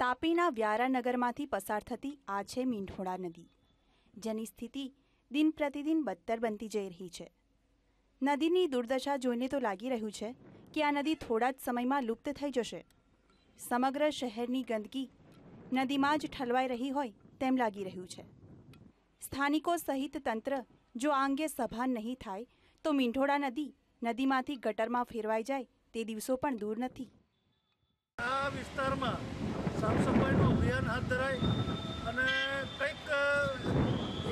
તાપીના વ્યારાનગરમાંથી પસાર થતી આ છે મીંઢોળા નદી. જેની સ્થિતિ દિન પ્રતિદિન બદતર બનતી જઈ રહી છે. નદીની દુર્દશા જોઈને તો લાગી રહ્યું છે કે આ નદી થોડા જ સમયમાં લુપ્ત થઈ જશે. સમગ્ર શહેરની ગંદકી નદીમાં જ ઠલવાઈ રહી હોય તેમ લાગી રહ્યું છે. સ્થાનિકો સહિત તંત્ર જો આ અંગે સભાન નહીં થાય, તો મીંઢોળા નદી નદીમાંથી ગટરમાં ફેરવાઈ જાય તે દિવસો પણ દૂર નથી. આ વિસ્તારમાં સાફ સફાઈનું અભિયાન હાથ ધરાય અને કંઈક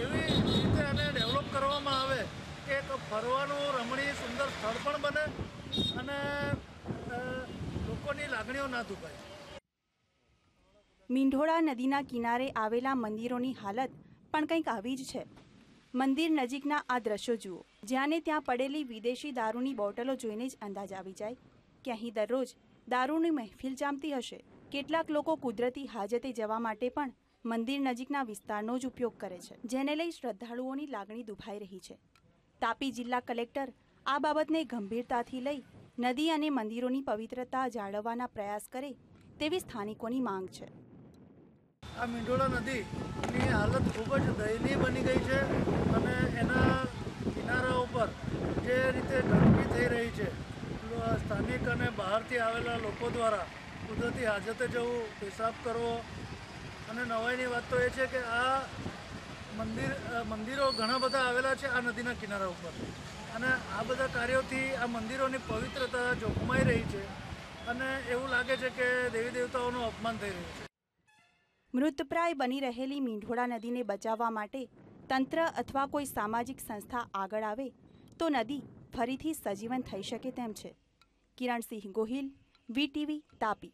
એવી રીતે આને ડેવલપ કરવામાં આવે કે એક ફરવાનું, રમણીય, સુંદર સ્થળ પણ બને અને લોકોની લાગણીઓ ના દુભાય મીંઢોળા નદીના કિનારે આવેલા મંદિરોની હાલત પણ કંઈક આવી જ છે. મંદિર નજીકના આ દ્રશ્યો જુઓ. જ્યાંને ત્યાં પડેલી વિદેશી દારૂની બોટલો જોઈને જ અંદાજ આવી જાય કે અહીં દરરોજ દારૂની મહેફિલ જામતી હશે. કેટલાક લોકો કુદરતી હાજતે જવા માટે પણ મંદિર નજીકના વિસ્તારનો જ ઉપયોગ કરે છે, જેને લઈ શ્રદ્ધાળુઓની લાગણી દુભાઈ રહી છે. તાપી જિલ્લા કલેક્ટર આ બાબતને ગંભીરતાથી લઈ નદી અને મંદિરોની પવિત્રતા જાળવવાના પ્રયાસ કરે તેવી સ્થાનિકોની માંગ છે. આ મીંઢોળા નદીની હાલત ખૂબ જ દયનીય બની ગઈ છે અને એના કિનારા ઉપર જે રીતે ગંદકી થઈ રહી છે, સ્થાનિક અને બહારથી આવેલા લોકો દ્વારા કુદરતી હાજતે જવું પેશાબ કરવો. અને નવાઈની વાત તો એ છે કે આ મંદિર મંદિરો ઘણા બધા આવેલા છે આ નદીના કિનારા ઉપર. અને આ બધા કાર્યોથી આ મંદિરોની પવિત્રતા જોખમાઈ રહી છે. અને એવું લાગે છે કે દેવી દેવતાઓનું અપમાન થઈ રહ્યું છે. મૃતપ્રાય બની રહેલી મીંઢોળા નદીને બચાવવા માટે તંત્ર અથવા કોઈ સામાજિક સંસ્થા આગળ આવે તો નદી ફરીથી સજીવન થઈ શકે તેમ છે. કિરણસિંહ ગોહિલ વીટીવી તાપી.